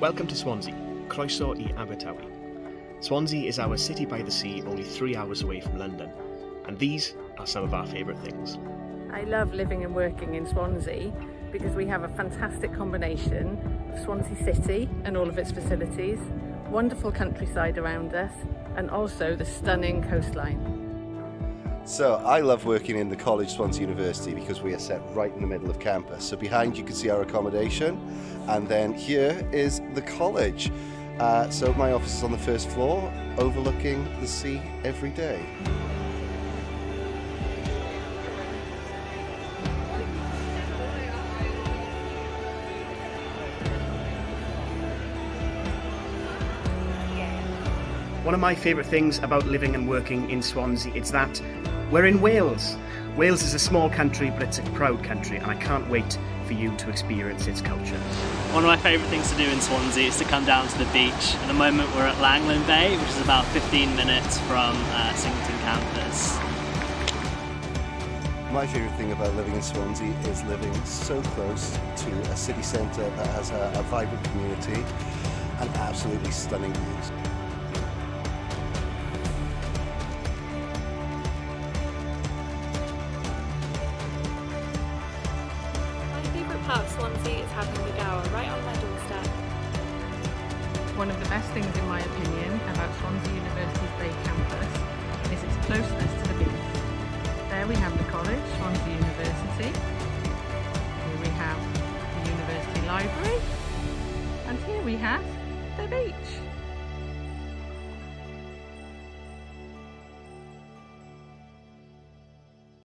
Welcome to Swansea, Croeso i Abertawe. Swansea is our city by the sea, only three hours away from London, and these are some of our favourite things. I love living and working in Swansea because we have a fantastic combination of Swansea City and all of its facilities, wonderful countryside around us, and also the stunning coastline. So I love working in the College Swansea University because we are set right in the middle of campus. So behind you can see our accommodation and then here is the college. Uh, so my office is on the first floor overlooking the sea every day. One of my favourite things about living and working in Swansea is that we're in Wales. Wales is a small country, but it's a proud country, and I can't wait for you to experience its culture. One of my favourite things to do in Swansea is to come down to the beach. At the moment, we're at Langland Bay, which is about 15 minutes from uh, Singleton campus. My favourite thing about living in Swansea is living so close to a city centre that has a, a vibrant community and absolutely stunning views. Swansea is having the Gower right on my doorstep. One of the best things in my opinion about Swansea University's Bay campus is its closeness to the beach. There we have the college, Swansea University. Here we have the University Library. And here we have the beach.